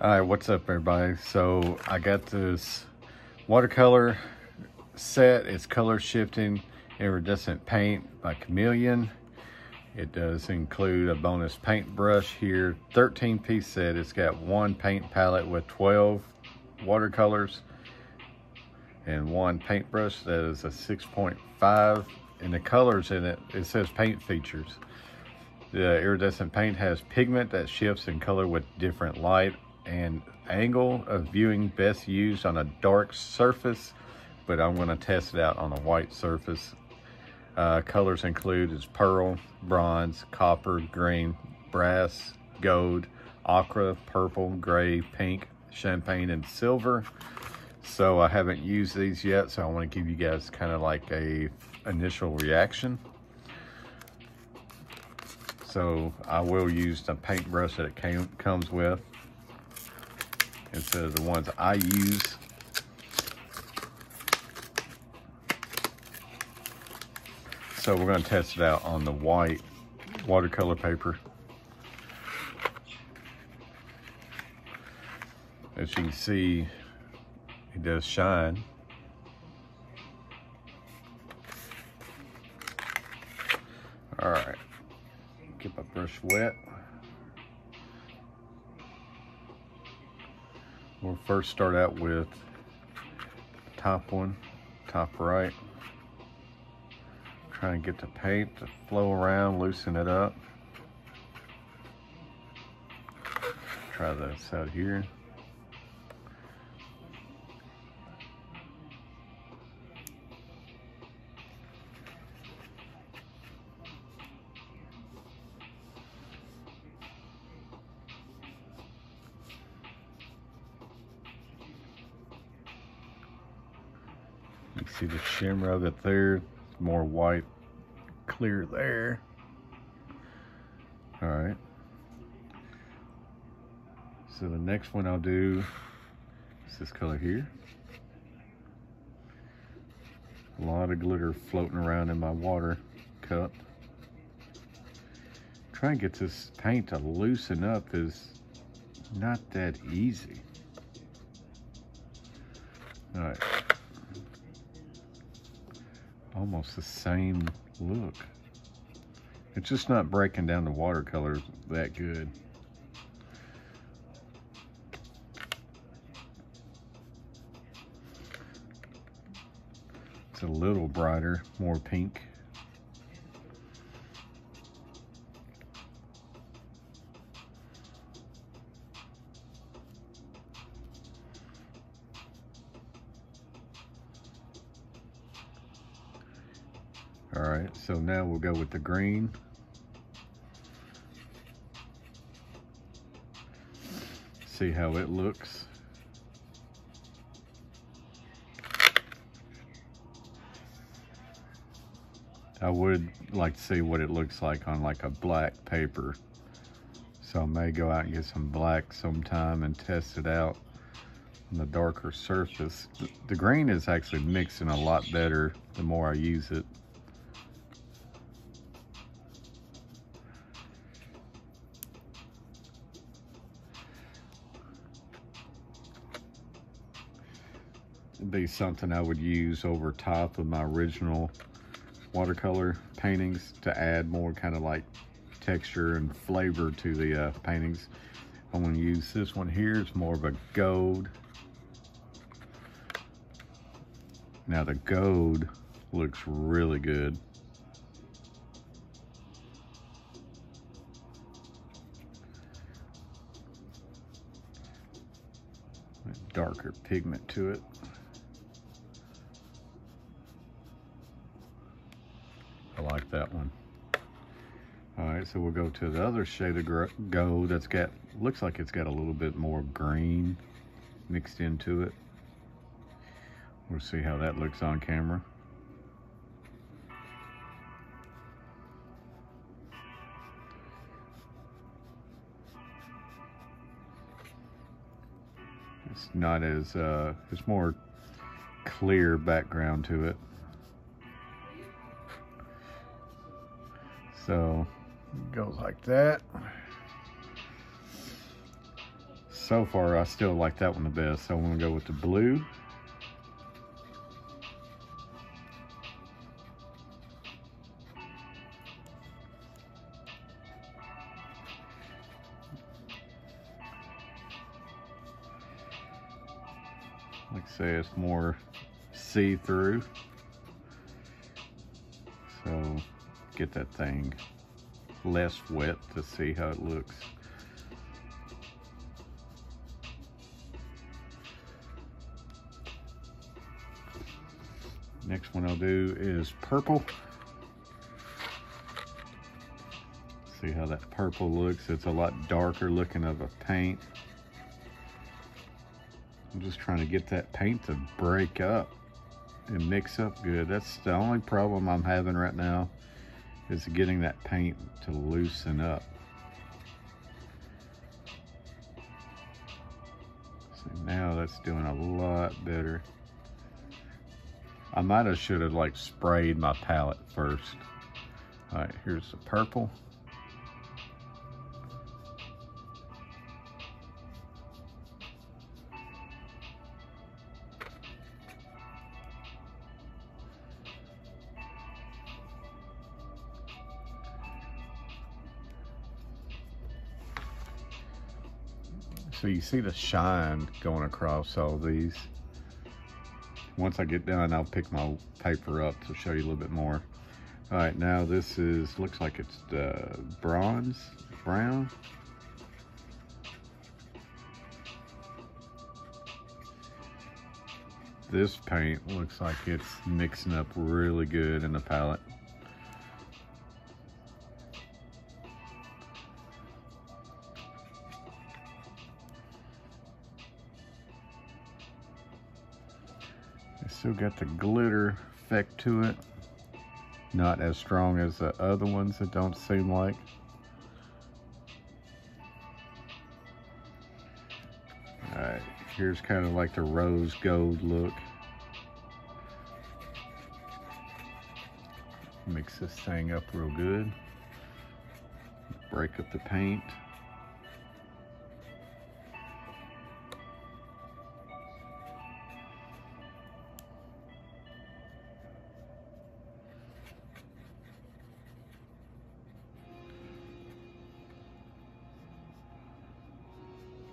All right, what's up, everybody? So I got this watercolor set. It's color shifting iridescent paint by Chameleon. It does include a bonus paintbrush here. 13 piece set. It's got one paint palette with 12 watercolors and one paintbrush that is a 6.5 and the colors in it, it says paint features. The iridescent paint has pigment that shifts in color with different light and angle of viewing best used on a dark surface, but I'm gonna test it out on a white surface. Uh, colors include is pearl, bronze, copper, green, brass, gold, ochre, purple, gray, pink, champagne, and silver. So I haven't used these yet, so I want to give you guys kind of like a initial reaction. So I will use the paintbrush that it came, comes with instead of the ones I use. So we're going to test it out on the white watercolor paper. As you can see, it does shine. All right, get my brush wet. We'll first start out with top one, top right. Trying to get the paint to flow around, loosen it up. Try this out here. You see the shimmer of it there, more white clear there. All right. So the next one I'll do is this color here. A lot of glitter floating around in my water cup. Trying to get this paint to loosen up is not that easy. All right almost the same look. It's just not breaking down the watercolor that good. It's a little brighter, more pink. All right, so now we'll go with the green. See how it looks. I would like to see what it looks like on like a black paper. So I may go out and get some black sometime and test it out on the darker surface. The green is actually mixing a lot better the more I use it. Be something I would use over top of my original watercolor paintings to add more kind of like texture and flavor to the uh, paintings. I'm going to use this one here. It's more of a gold. Now the gold looks really good. Darker pigment to it. I like that one. All right, so we'll go to the other shade of gold that's got, looks like it's got a little bit more green mixed into it. We'll see how that looks on camera. It's not as, uh, it's more clear background to it. So goes like that. so far, I still like that one the best. So I'm gonna go with the blue. Like I say, it's more see-through. So get that thing less wet to see how it looks. Next one I'll do is purple. See how that purple looks. It's a lot darker looking of a paint. I'm just trying to get that paint to break up and mix up good. That's the only problem I'm having right now is getting that paint to loosen up. See, now that's doing a lot better. I might have should have like sprayed my palette first. All right, here's the purple. So you see the shine going across all these. Once I get done, I'll pick my paper up to show you a little bit more. All right, now this is, looks like it's the bronze, brown. This paint looks like it's mixing up really good in the palette. Still got the glitter effect to it. Not as strong as the other ones, that don't seem like. Alright, here's kind of like the rose gold look. Mix this thing up real good. Break up the paint.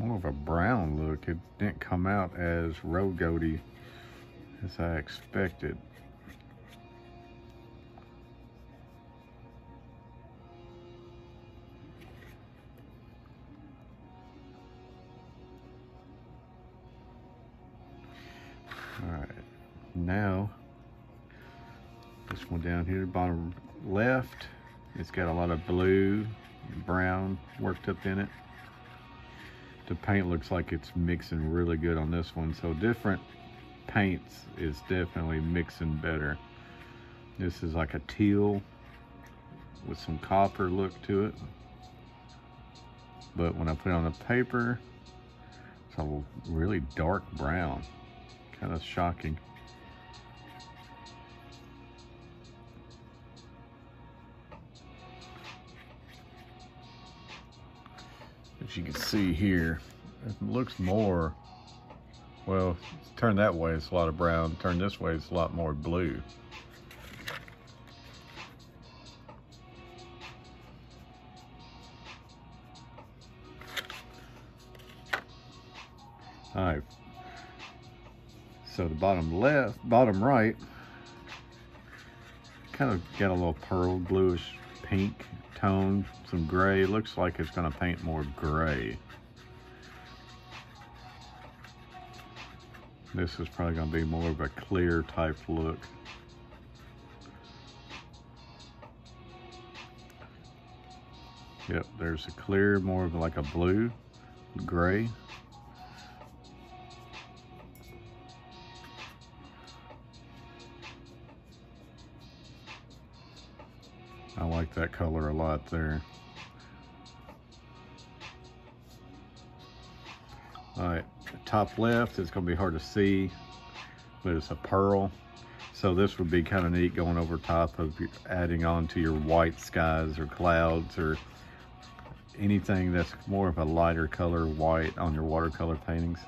More of a brown look. It didn't come out as road goaty as I expected. All right, now this one down here, bottom left, it's got a lot of blue, and brown worked up in it the paint looks like it's mixing really good on this one. So different paints is definitely mixing better. This is like a teal with some copper look to it. But when I put it on the paper, it's a really dark brown. Kind of shocking. As you can see here, it looks more, well, turn that way, it's a lot of brown. Turn this way, it's a lot more blue. All right. So the bottom left, bottom right, kind of got a little pearl bluish pink tone, some gray. Looks like it's gonna paint more gray. This is probably gonna be more of a clear type look. Yep, there's a clear, more of like a blue, gray. Like that color a lot there. All right, top left, it's gonna be hard to see, but it's a pearl. So this would be kind of neat going over top of adding on to your white skies or clouds or anything that's more of a lighter color white on your watercolor paintings.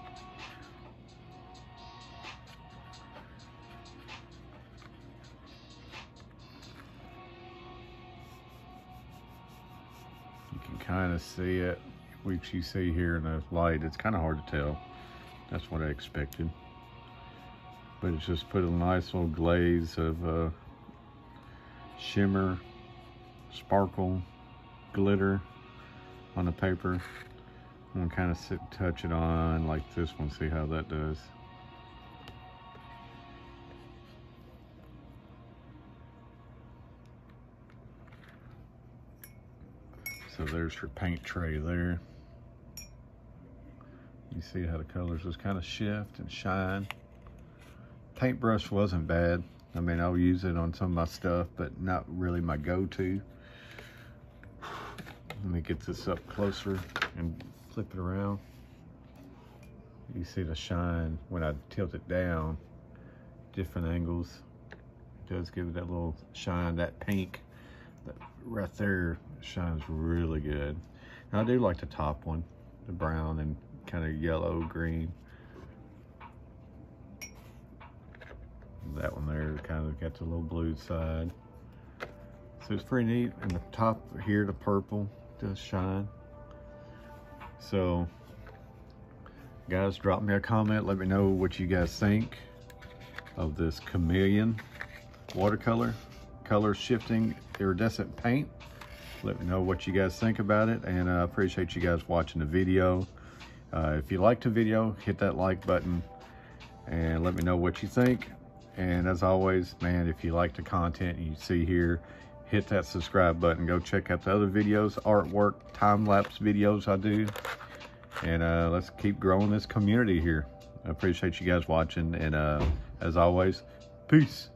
Kind of see it, which you see here in the light. It's kind of hard to tell. That's what I expected. But it's just put a nice little glaze of uh, shimmer, sparkle, glitter on the paper. I'm gonna kind of sit, touch it on like this one, see how that does. So there's her paint tray there. You see how the colors just kind of shift and shine. Paintbrush wasn't bad. I mean, I'll use it on some of my stuff, but not really my go-to. Let me get this up closer and flip it around. You see the shine when I tilt it down, different angles. It does give it that little shine, that pink that right there shines really good. And I do like the top one, the brown and kind of yellow green. That one there kind of got the little blue side. So it's pretty neat. And the top here, the purple does shine. So guys, drop me a comment. Let me know what you guys think of this chameleon watercolor color shifting iridescent paint. Let me know what you guys think about it. And I appreciate you guys watching the video. Uh, if you liked the video, hit that like button and let me know what you think. And as always, man, if you like the content you see here, hit that subscribe button. Go check out the other videos, artwork, time-lapse videos I do. And uh, let's keep growing this community here. I appreciate you guys watching. And uh, as always, peace.